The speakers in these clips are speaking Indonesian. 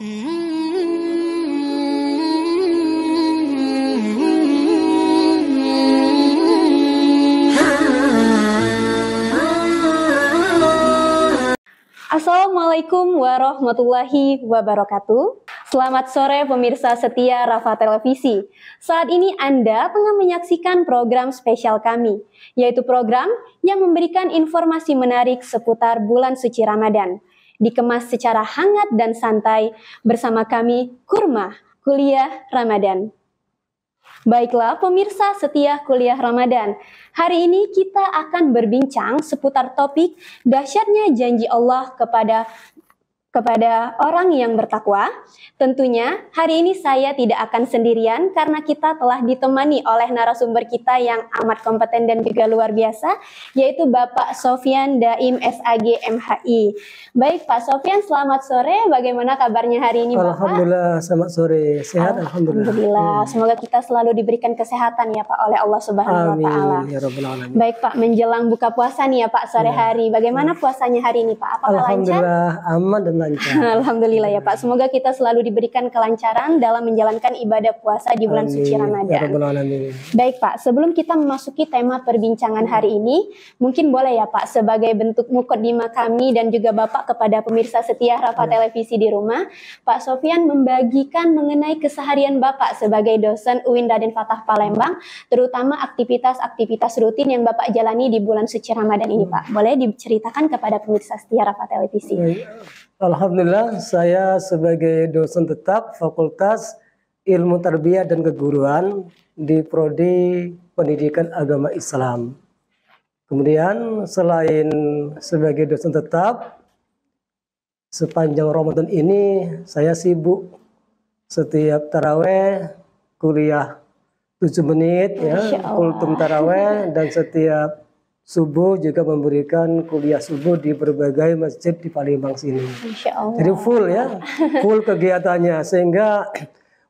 Assalamualaikum warahmatullahi wabarakatuh. Selamat sore pemirsa setia Rafa Televisi. Saat ini Anda tengah menyaksikan program spesial kami, yaitu program yang memberikan informasi menarik seputar bulan suci Ramadan. Dikemas secara hangat dan santai bersama kami Kurma Kuliah Ramadan. Baiklah pemirsa setia kuliah Ramadan. Hari ini kita akan berbincang seputar topik dahsyatnya janji Allah kepada kepada orang yang bertakwa. Tentunya hari ini saya tidak akan sendirian karena kita telah ditemani oleh narasumber kita yang amat kompeten dan juga luar biasa yaitu Bapak Sofian Daim SAG MHI. Baik Pak Sofian, selamat sore. Bagaimana kabarnya hari ini Bapak? Alhamdulillah, selamat sore. Sehat alhamdulillah. Alhamdulillah. Semoga kita selalu diberikan kesehatan ya Pak oleh Allah Subhanahu wa taala. Amin ya rabbal alamin. Baik Pak, menjelang buka puasa nih ya Pak sore hari. Bagaimana puasanya hari ini Pak? Apakah lancar? Alhamdulillah aman dan lancar. Alhamdulillah ya Pak. Semoga kita selalu diberikan kelancaran dalam menjalankan ibadah puasa di bulan suci Amin, Ya Ramadan. alamin. Baik Pak, sebelum kita memasuki tema perbincangan hari ini, mungkin boleh ya Pak sebagai bentuk mukodima kami dan juga Bapak kepada pemirsa setia Rafa Ya. Televisi di rumah, Pak Sofian membagikan mengenai keseharian Bapak sebagai dosen UIN Raden Fatah Palembang, terutama aktivitas-aktivitas rutin yang Bapak jalani di bulan suci Ramadan ini Pak. Boleh diceritakan kepada pemirsa setia Rafa Televisi? Baik. Alhamdulillah saya sebagai dosen tetap Fakultas Ilmu Tarbiyah dan Keguruan di Prodi Pendidikan Agama Islam. Kemudian selain sebagai dosen tetap sepanjang Ramadan ini saya sibuk setiap taraweh kuliah 7 menit ya kultum taraweh dan setiap subuh juga memberikan kuliah subuh di berbagai masjid di Palembang sini. Allah. Jadi full ya, full kegiatannya sehingga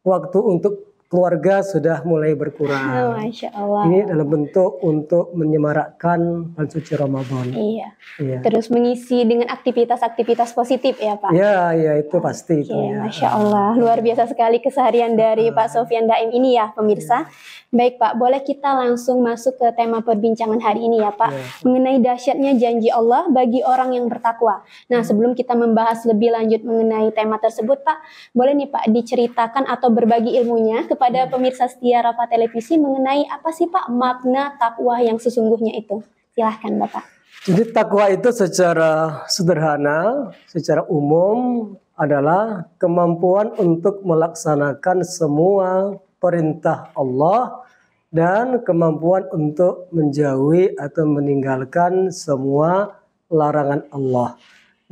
waktu untuk keluarga sudah mulai Oh, berkurang. Masya Allah. Ini dalam bentuk untuk menyemarakkan bulan suci Ramadan. Iya. Iya. Terus mengisi dengan aktivitas-aktivitas positif ya Pak. Ya, ya itu pasti itu Oke, ya. Masya Allah, luar biasa sekali keseharian dari Pak Sofian Daim ini ya pemirsa. Baik Pak, boleh kita langsung masuk ke tema perbincangan hari ini ya Pak. Ya. Mengenai dahsyatnya janji Allah bagi orang yang bertakwa. Nah sebelum kita membahas lebih lanjut mengenai tema tersebut Pak, boleh nih Pak diceritakan atau berbagi ilmunya kepada pemirsa setia Rafa Televisi mengenai apa sih Pak makna takwa yang sesungguhnya itu. Silahkan Bapak. Jadi takwa itu secara sederhana, secara umum adalah kemampuan untuk melaksanakan semua perintah Allah dan kemampuan untuk menjauhi atau meninggalkan semua larangan Allah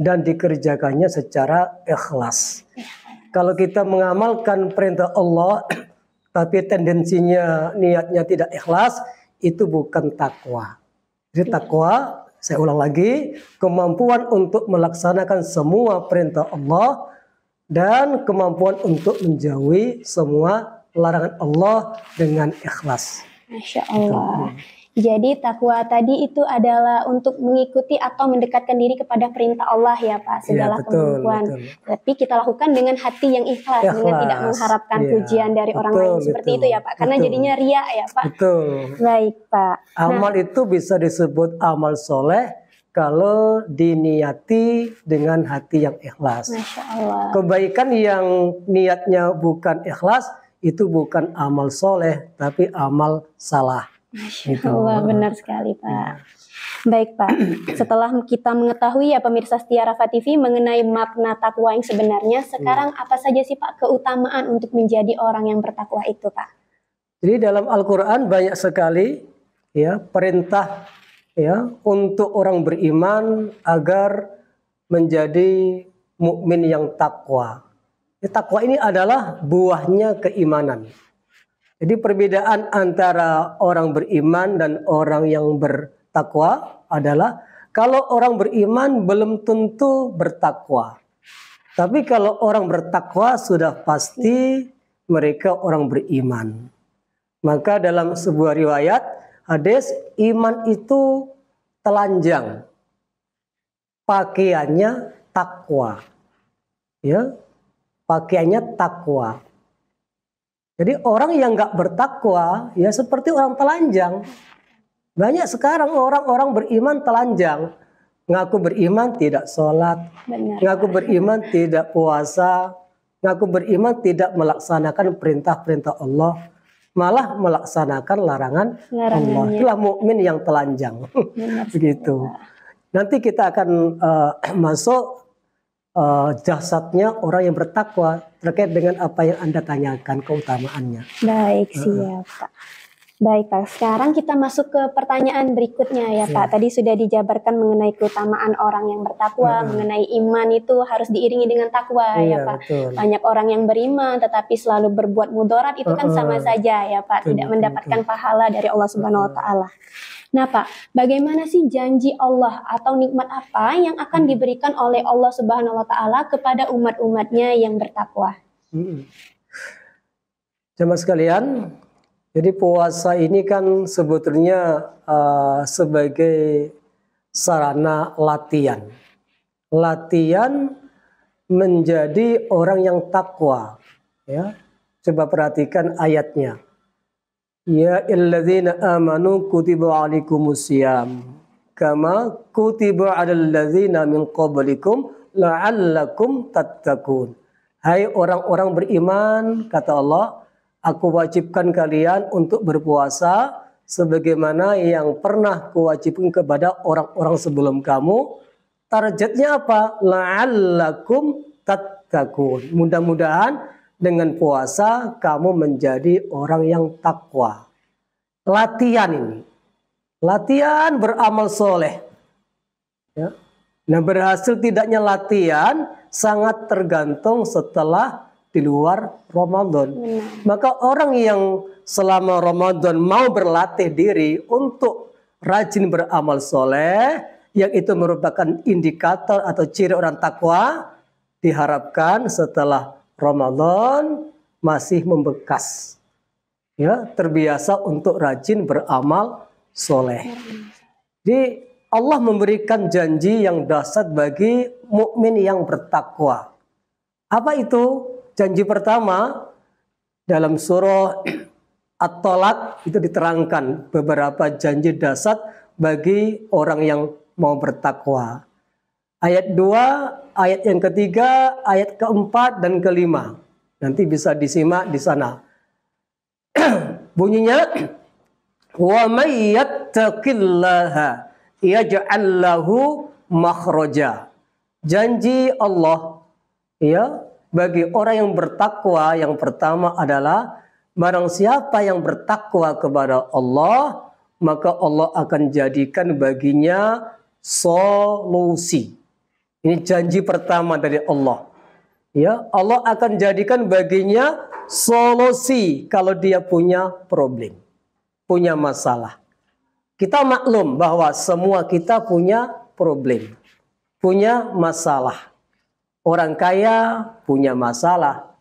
dan dikerjakannya secara ikhlas. Kalau kita mengamalkan perintah Allah tapi tendensinya niatnya tidak ikhlas, itu bukan takwa. Jadi takwa, saya ulang lagi, kemampuan untuk melaksanakan semua perintah Allah dan kemampuan untuk menjauhi semua larangan Allah dengan ikhlas. Masya Allah. Jadi takwa tadi itu adalah untuk mengikuti atau mendekatkan diri kepada perintah Allah ya Pak, segala Ya, betul, kemampuan. betul. Tapi kita lakukan dengan hati yang ikhlas, dengan Ikhlas, tidak mengharapkan iya. pujian dari orang Betul, lain seperti betul, itu ya Pak. Karena betul. jadinya ria ya Pak. Betul. Baik Pak. Amal itu bisa disebut amal soleh kalau diniati dengan hati yang ikhlas. Masya Allah. Kebaikan yang niatnya bukan ikhlas itu bukan amal soleh tapi amal salah. Masya Gitu. Allah, benar sekali Pak. Baik Pak, setelah kita mengetahui ya pemirsa setia Rafa TV mengenai makna takwa yang sebenarnya, sekarang apa saja sih Pak keutamaan untuk menjadi orang yang bertakwa itu Pak? Jadi dalam Al-Qur'an banyak sekali ya perintah ya untuk orang beriman agar menjadi mukmin yang takwa. Ya, takwa ini adalah buahnya keimanan. Jadi perbedaan antara orang beriman dan orang yang bertakwa adalah kalau orang beriman belum tentu bertakwa. Tapi kalau orang bertakwa sudah pasti mereka orang beriman. Maka dalam sebuah riwayat hadis iman itu telanjang. Pakaiannya takwa. Ya. pakaiannya takwa. Jadi orang yang nggak bertakwa ya seperti orang telanjang. Banyak sekarang orang-orang beriman telanjang. Ngaku beriman tidak sholat. Benar. Ngaku beriman tidak puasa. Ngaku beriman tidak melaksanakan perintah-perintah Allah. Malah melaksanakan larangan Allah. Itulah mukmin yang telanjang. Benar. Begitu. Nanti kita akan eh, masuk eh, jasadnya orang yang bertakwa terkait dengan apa yang Anda tanyakan keutamaannya. Baik, siap, Pak. Baik, Pak. Sekarang kita masuk ke pertanyaan berikutnya ya, Pak. Tadi sudah dijabarkan mengenai keutamaan orang yang bertakwa, mengenai iman itu harus diiringi dengan takwa ya, Iya, Pak. betul. Banyak orang yang beriman tetapi selalu berbuat mudarat itu kan sama saja ya, Pak. Betul, Tidak betul, mendapatkan pahala dari Allah Subhanahu wa taala. Nah, Pak, bagaimana sih janji Allah atau nikmat apa yang akan diberikan oleh Allah Subhanahu wa taala kepada umat-umatnya yang bertakwa? Mm-mm. Jemaah sekalian, jadi puasa ini kan sebetulnya uh, sebagai sarana latihan. Latihan menjadi orang yang takwa. Ya, coba perhatikan ayatnya. Ya illadzina amanu kutiba alaikumusiyam kama kutiba alal ladzina min qablikum la'allakum tattaqun. Hai orang-orang beriman, kata Allah, aku wajibkan kalian untuk berpuasa sebagaimana yang pernah kuwajibkan kepada orang-orang sebelum kamu. Targetnya apa? La'allakum tattaqun. Mudah-mudahan dengan puasa kamu menjadi orang yang takwa. Latihan ini. Latihan beramal soleh. Ya. Nah berhasil tidaknya latihan sangat tergantung setelah di luar Ramadan. Benar. Maka orang yang selama Ramadan mau berlatih diri untuk rajin beramal soleh, yang itu merupakan indikator atau ciri orang takwa, diharapkan setelah Ramadan masih membekas. Ya, terbiasa untuk rajin beramal soleh. Jadi Allah memberikan janji yang dahsyat bagi mukmin yang bertakwa. Apa itu? Janji pertama dalam surah At-Talaq itu diterangkan beberapa janji dahsyat bagi orang yang mau bertakwa. Ayat 2, ayat yang ketiga, ayat keempat dan kelima. Nanti bisa disimak di sana. Bunyinya wa may yattaqillaha yaj'al lahu makhraja. Janji Allah ya bagi orang yang bertakwa yang pertama adalah barang siapa yang bertakwa kepada Allah maka Allah akan jadikan baginya solusi. Ini janji pertama dari Allah. Ya, Allah akan jadikan baginya solusi kalau dia punya problem, punya masalah. Kita maklum bahwa semua kita punya problem, punya masalah. Orang kaya punya masalah,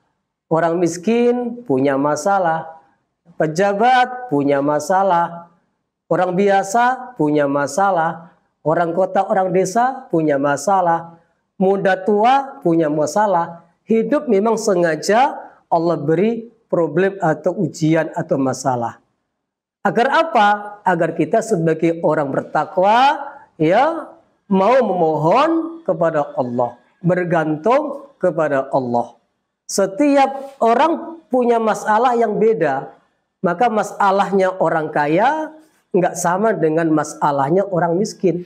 orang miskin punya masalah, pejabat punya masalah, orang biasa punya masalah, orang kota, orang desa punya masalah, muda tua punya masalah. Hidup memang sengaja Allah beri problem atau ujian atau masalah. Agar apa? Agar kita sebagai orang bertakwa ya mau memohon kepada Allah, bergantung kepada Allah. Setiap orang punya masalah yang beda. Maka masalahnya orang kaya nggak sama dengan masalahnya orang miskin.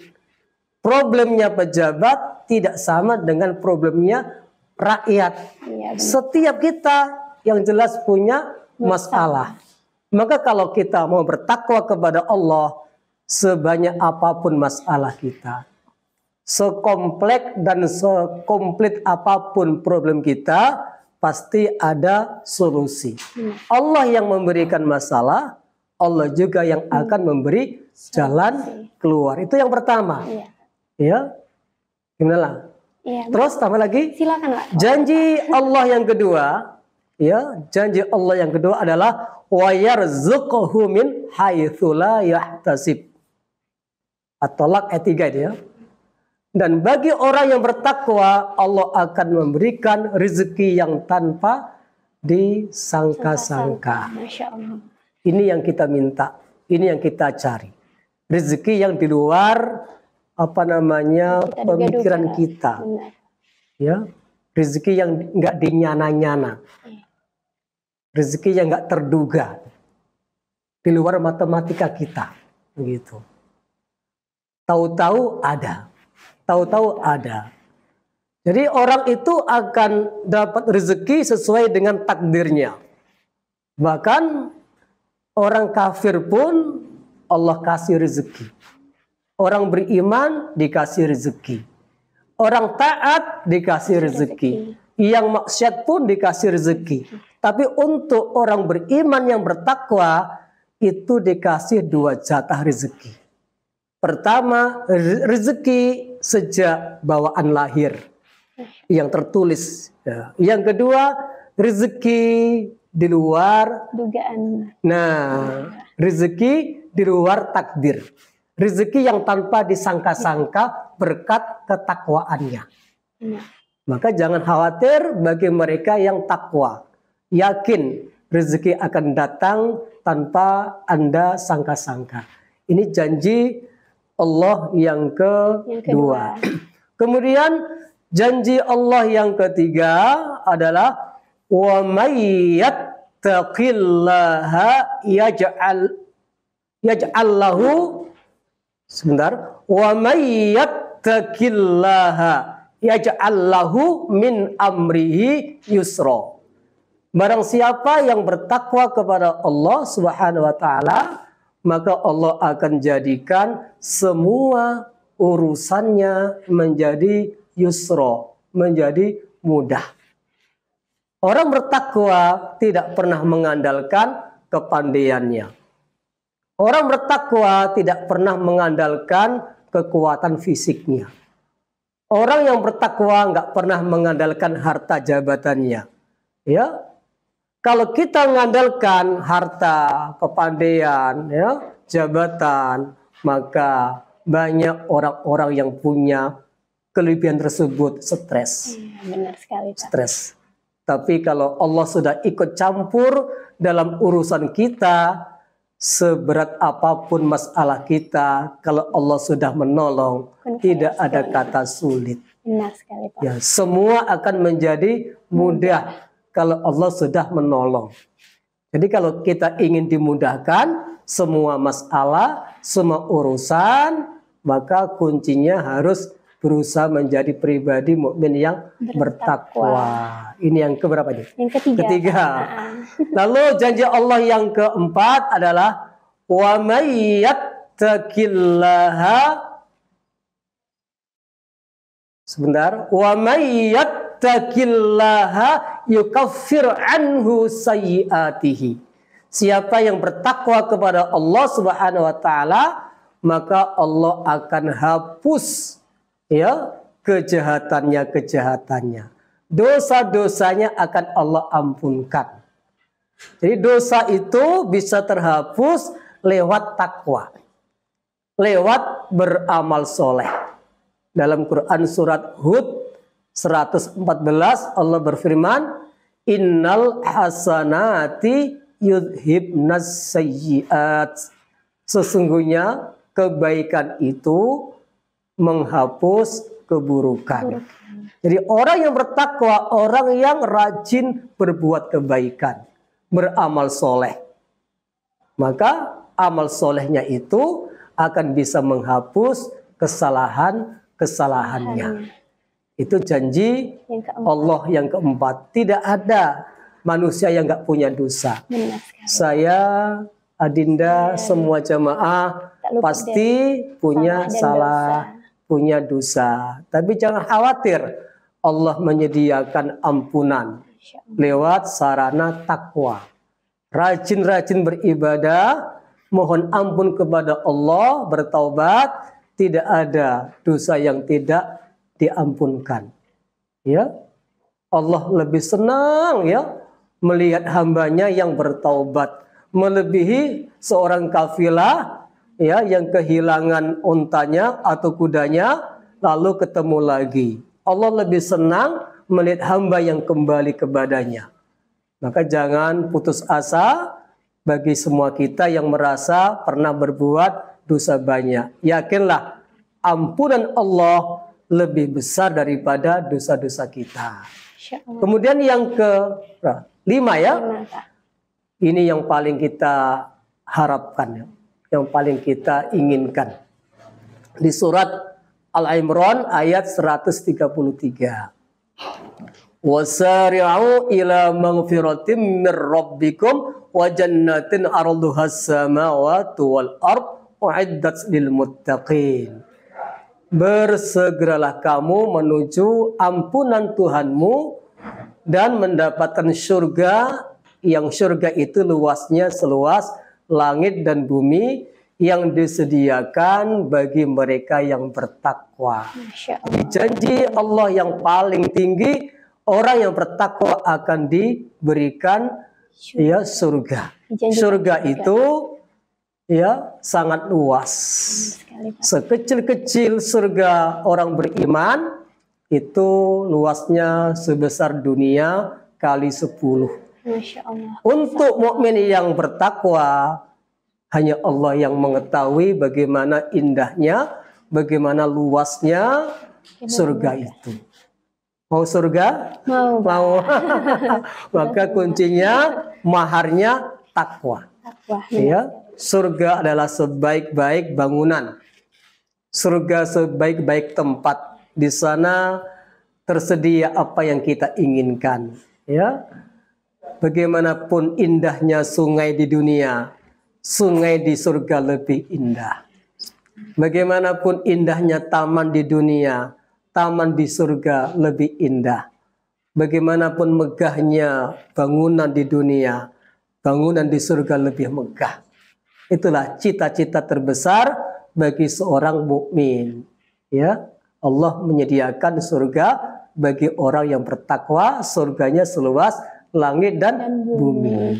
Problemnya pejabat tidak sama dengan problemnya rakyat. Iya. Setiap kita yang jelas punya masalah. Maka kalau kita mau bertakwa kepada Allah sebanyak apa pun masalah kita, sekomplek dan sekomplit apa pun problem kita, pasti ada solusi. Allah yang memberikan masalah, Allah juga yang akan memberi jalan keluar. Itu yang pertama. Iya. Ya. Gimana? Iya. Terus tambah lagi? Silakan, Pak. Janji Allah yang kedua, ya, janji Allah yang kedua adalah wa yarzuquhu min haitsu la yahtasib. At-Talaq ayat 3 itu ya. Dan bagi orang yang bertakwa, Allah akan memberikan rezeki yang tanpa disangka-sangka. Ini yang kita minta, ini yang kita cari. Rezeki yang di luar apa namanya Kita pemikiran duga-duga. kita, Benar. ya. Rezeki yang nggak dinyana-nyana, Iya. rezeki yang nggak terduga, di luar matematika kita, begitu. Tahu-tahu ada, tahu-tahu ada. Jadi orang itu akan dapat rezeki sesuai dengan takdirnya. Bahkan orang kafir pun Allah kasih rezeki. Orang beriman dikasih rezeki. Orang taat dikasih rezeki. Yang maksiat pun dikasih rezeki. Tapi untuk orang beriman yang bertakwa itu dikasih dua jatah rezeki. Pertama, re- rezeki sejak bawaan lahir yang tertulis. Ya. Yang kedua, rezeki di luar Dugaan. Nah, rezeki di luar takdir. Rezeki yang tanpa disangka-sangka berkat ketakwaannya. Benar. Maka jangan khawatir bagi mereka yang takwa. Yakin rezeki akan datang tanpa Anda sangka-sangka. Ini janji Allah yang Yang kedua. kedua. Kemudian janji Allah yang ketiga adalah wa may yattaqillaha yaj'al yaj'al lahu sebentar wa may yattaqillaha yaj'al lahu min amrihi yusra Barang siapa yang bertakwa kepada Allah Subhanahu wa taala, maka Allah akan jadikan semua urusannya menjadi yusra, menjadi mudah. Orang bertakwa tidak pernah mengandalkan kepandaiannya. Orang bertakwa tidak pernah mengandalkan kekuatan fisiknya. Orang yang bertakwa nggak pernah mengandalkan harta jabatannya. Ya, kalau kita mengandalkan harta, kepandaian, ya, jabatan, maka banyak orang-orang yang punya kelebihan tersebut stres, Iya, benar sekali, Pak. stres. Tapi kalau Allah sudah ikut campur dalam urusan kita, seberat apa pun masalah kita, kalau Allah sudah menolong, Kun tidak fayakun. ada kata sulit. Benar sekali, Pak. Ya, semua akan menjadi mudah kalau Allah sudah menolong. Jadi kalau kita ingin dimudahkan semua masalah, semua urusan, maka kuncinya harus berusaha menjadi pribadi mukmin yang bertakwa. Ini yang keberapa nih? Yang ketiga. Ketiga. Lalu janji Allah yang keempat adalah wa may yattaqillaha Sebentar. Wa may yattaqillaha yukaffir anhu sayyiatihi. Siapa yang bertakwa kepada Allah Subhanahu wa taala, maka Allah akan hapus ya kejahatan-kejahatannya. Dosa-dosanya akan Allah ampunkan. Jadi dosa itu bisa terhapus lewat takwa. Lewat beramal soleh. Dalam Quran surat Hud 114 Allah berfirman, Innal hasanati yudhibnas sayyiat. Sesungguhnya kebaikan itu menghapus keburukan. Jadi orang yang bertakwa, orang yang rajin berbuat kebaikan, beramal soleh. Maka amal solehnya itu akan bisa menghapus kesalahan-kesalahannya. Itu janji yang keempat. Allah yang keempat. Tidak ada manusia yang nggak punya dosa. Saya, Adinda, semua jamaah pasti punya salah salah, punya dosa. Tapi jangan khawatir, Allah menyediakan ampunan lewat sarana takwa. Rajin-rajin beribadah, mohon ampun kepada Allah, bertaubat, tidak ada dosa yang tidak diampunkan. Ya, Allah lebih senang ya melihat hambanya yang bertaubat melebihi seorang kafilah ya yang kehilangan untanya atau kudanya lalu ketemu lagi. Allah lebih senang melihat hamba yang kembali kepadanya. Maka jangan putus asa bagi semua kita yang merasa pernah berbuat dosa banyak. Yakinlah ampunan Allah lebih besar daripada dosa-dosa kita. Kemudian yang ke lima ya. Ini yang paling kita harapkan ya. Yang paling kita inginkan. Di surat Al-Imran ayat 133. Wasari'u ila maghfiratin min rabbikum wa jannatin arduhas samawati wal ard uiddat lil muttaqin. Bersegeralah kamu menuju ampunan Tuhanmu dan mendapatkan surga yang surga itu luasnya seluas langit dan bumi yang disediakan bagi mereka yang bertakwa. Janji Allah yang paling tinggi orang yang bertakwa akan diberikan ya surga. Surga itu ya sangat luas. Sekecil-kecil surga orang beriman itu luasnya sebesar dunia kali sepuluh. Untuk mukmin yang bertakwa hanya Allah yang mengetahui bagaimana indahnya, bagaimana luasnya surga itu. Mau surga? Mau. Mau. Maka kuncinya maharnya takwa. Takwa. Ya, surga adalah sebaik-baik bangunan. Surga sebaik-baik tempat. Di sana tersedia apa yang kita inginkan, ya. Bagaimanapun indahnya sungai di dunia, sungai di surga lebih indah. Bagaimanapun indahnya taman di dunia, taman di surga lebih indah. Bagaimanapun megahnya bangunan di dunia, bangunan di surga lebih megah. Itulah cita-cita terbesar bagi seorang mukmin. Ya, Allah menyediakan surga bagi orang yang bertakwa, surganya seluas langit dan, dan bumi.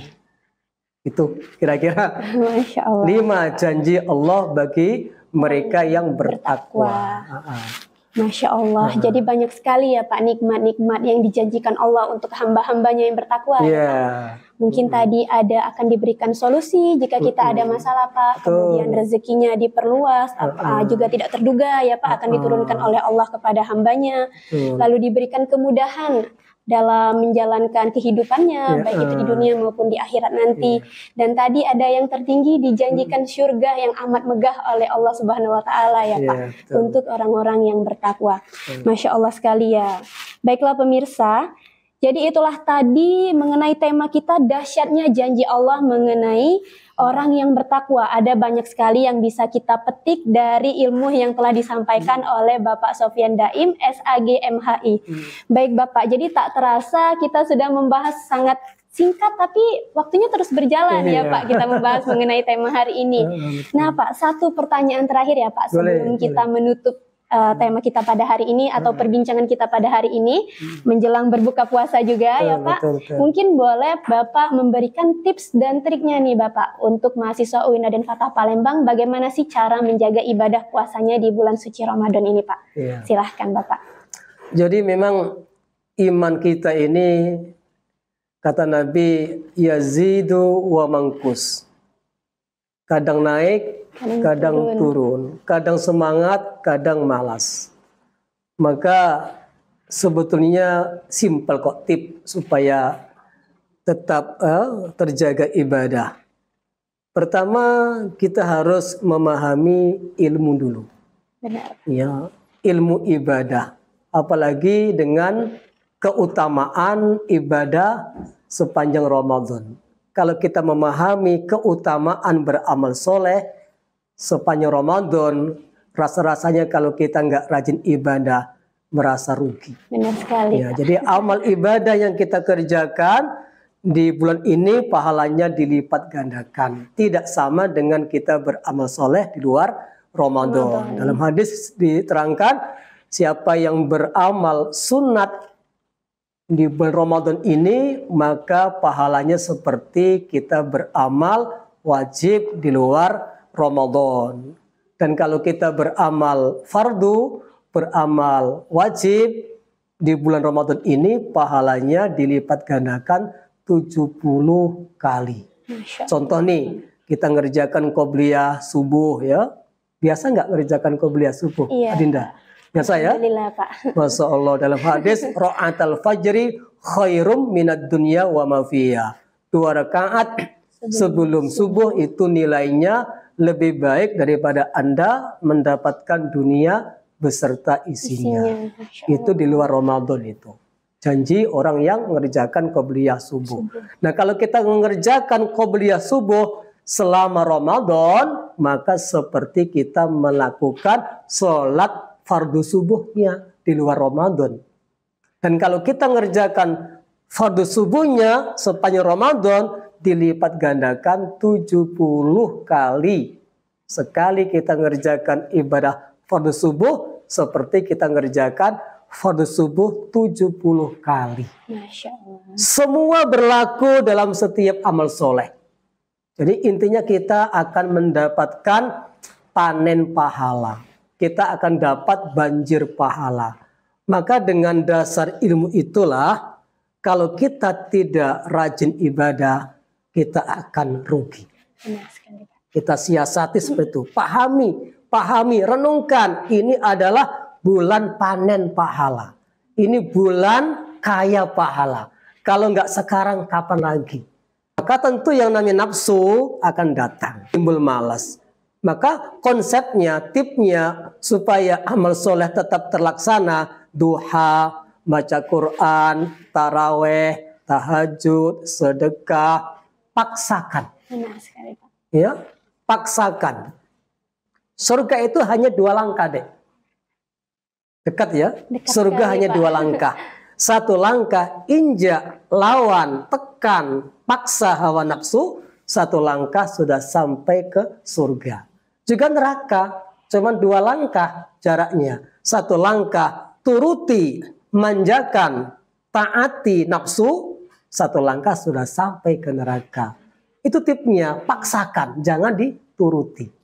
Itu kira-kira lima janji Allah bagi mereka yang bertakwa. bertakwa. Masya Allah, hmm. jadi banyak sekali ya Pak nikmat-nikmat yang dijanjikan Allah untuk hamba-hambanya yang bertakwa. Yeah. Ya, Mungkin hmm. tadi ada akan diberikan solusi jika kita hmm. ada masalah Pak, kemudian rezekinya diperluas, hmm. apa, juga tidak terduga ya Pak akan diturunkan oleh Allah kepada hambanya, lalu diberikan kemudahan dalam menjalankan kehidupannya yeah. baik itu di dunia maupun di akhirat nanti yeah. dan tadi ada yang tertinggi dijanjikan hmm. surga yang amat megah oleh Allah Subhanahu wa taala ya yeah, Pak betul. untuk orang-orang yang bertakwa. Hmm. Masya Allah sekali ya. Baiklah pemirsa, jadi itulah tadi mengenai tema kita dahsyatnya janji Allah mengenai orang yang bertakwa. Ada banyak sekali yang bisa kita petik dari ilmu yang telah disampaikan hmm. oleh Bapak Sofian Daim, SAG MHI. Hmm. Baik Bapak, jadi tak terasa kita sudah membahas sangat singkat tapi waktunya terus berjalan ya, iya. ya Pak kita membahas mengenai tema hari ini. Nah Pak, satu pertanyaan terakhir ya Pak sebelum boleh, kita boleh. menutup uh, tema kita pada hari ini atau hmm. perbincangan kita pada hari ini hmm. menjelang berbuka puasa juga betul, ya Pak. Betul, betul. Mungkin boleh Bapak memberikan tips dan triknya nih Bapak untuk mahasiswa UIN dan Fatah Palembang bagaimana sih cara menjaga ibadah puasanya di bulan suci Ramadan ini Pak. Iya. Silahkan Bapak. Jadi memang iman kita ini kata Nabi yazidu wa mangkus. Kadang naik, kadang, kadang turun. turun, kadang semangat, kadang malas. Maka sebetulnya simpel kok tip supaya tetap uh, terjaga ibadah. Pertama kita harus memahami ilmu dulu. Benar. Ya, ilmu ibadah. Apalagi dengan keutamaan ibadah sepanjang Ramadan. Kalau kita memahami keutamaan beramal soleh, sepanjang Ramadan, rasa-rasanya kalau kita nggak rajin ibadah, merasa rugi. Benar sekali. Ya, jadi amal ibadah yang kita kerjakan di bulan ini pahalanya dilipat gandakan. Tidak sama dengan kita beramal soleh di luar Ramadan. Ramadan. Dalam hadis diterangkan, siapa yang beramal sunat di bulan Ramadan ini, maka pahalanya seperti kita beramal wajib di luar Ramadan. Dan kalau kita beramal fardu, beramal wajib di bulan Ramadan ini pahalanya dilipat gandakan 70 kali. Contoh nih, kita ngerjakan qobliyah subuh ya. Biasa nggak ngerjakan qobliyah subuh, Iya. Adinda? Biasa ya? Pak. Masya Allah dalam hadis al fajri khairum minat dunya wa ma fiha. Dua rakaat sebelum subuh itu nilainya lebih baik daripada Anda mendapatkan dunia beserta isinya. Isinya. Itu di luar Ramadan itu. Janji orang yang mengerjakan qobliyah subuh. Nah, kalau kita mengerjakan qobliyah subuh selama Ramadan, maka seperti kita melakukan sholat fardu subuhnya di luar Ramadan. Dan kalau kita mengerjakan fardu subuhnya sepanjang Ramadan, dilipat gandakan 70 kali. Sekali kita mengerjakan ibadah fardu subuh, seperti kita mengerjakan fardu subuh 70 kali. Masya Allah. Semua berlaku dalam setiap amal soleh. Jadi intinya kita akan mendapatkan panen pahala. Kita akan dapat banjir pahala. Maka dengan dasar ilmu itulah, kalau kita tidak rajin ibadah, kita akan rugi. Kita siasati seperti itu. Pahami, pahami, renungkan. Ini adalah bulan panen pahala. Ini bulan kaya pahala. Kalau nggak sekarang, kapan lagi? Maka tentu yang namanya nafsu akan datang. Timbul malas. Maka konsepnya, tipnya supaya amal soleh tetap terlaksana. Duha, baca Quran, taraweh, tahajud, sedekah. Paksakan Benar sekali Pak. ya paksakan. Surga itu hanya dua langkah deh dekat ya? Dekat surga sekali, hanya Pak. dua langkah. Satu langkah injak lawan tekan paksa hawa nafsu. Satu langkah sudah sampai ke surga. Juga neraka cuman dua langkah jaraknya. Satu langkah turuti manjakan taati nafsu satu langkah sudah sampai ke neraka itu tipnya paksakan jangan dituruti.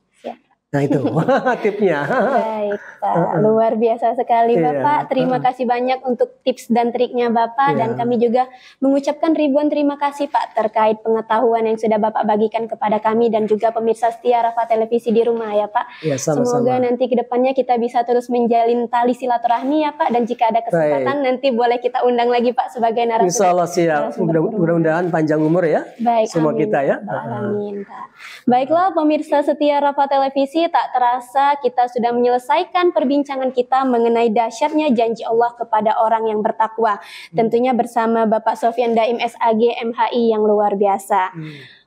Nah itu tipnya Baik, Pak. Luar biasa sekali, Iya. Bapak. Terima kasih banyak untuk tips dan triknya Bapak. Dan Iya. kami juga mengucapkan ribuan terima kasih, Pak, terkait pengetahuan yang sudah Bapak bagikan kepada kami dan juga pemirsa setia Rafa Televisi di rumah ya, Pak. ya Semoga sama-sama nanti ke depannya kita bisa terus menjalin tali silaturahmi ya, Pak. Dan jika ada kesempatan, nanti boleh kita undang lagi, Pak, sebagai narasumber. Insya Allah siap mudah-mudahan panjang umur ya Baik, semua amin. kita ya Amin, Pak. Baiklah pemirsa setia Rafa Televisi, tak terasa kita sudah menyelesaikan perbincangan kita mengenai dahsyatnya janji Allah kepada orang yang bertakwa. Tentunya bersama Bapak Sofian Daim SAG MHI yang luar biasa.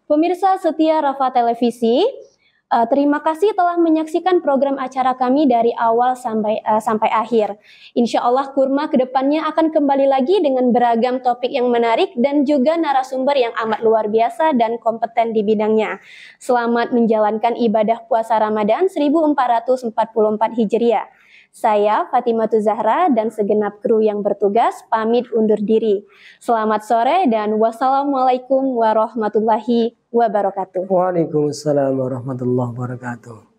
Pemirsa setia Rafa Televisi, eh, terima kasih telah menyaksikan program acara kami dari awal sampai eh, sampai akhir. Insya Allah Kurma ke depannya akan kembali lagi dengan beragam topik yang menarik dan juga narasumber yang amat luar biasa dan kompeten di bidangnya. Selamat menjalankan ibadah puasa Ramadan 1444 Hijriah. Saya Fatimah Zahra dan segenap kru yang bertugas pamit undur diri. Selamat sore dan wassalamualaikum warahmatullahi wabarakatuh. Waalaikumsalam warahmatullahi wabarakatuh